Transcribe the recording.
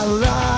I love.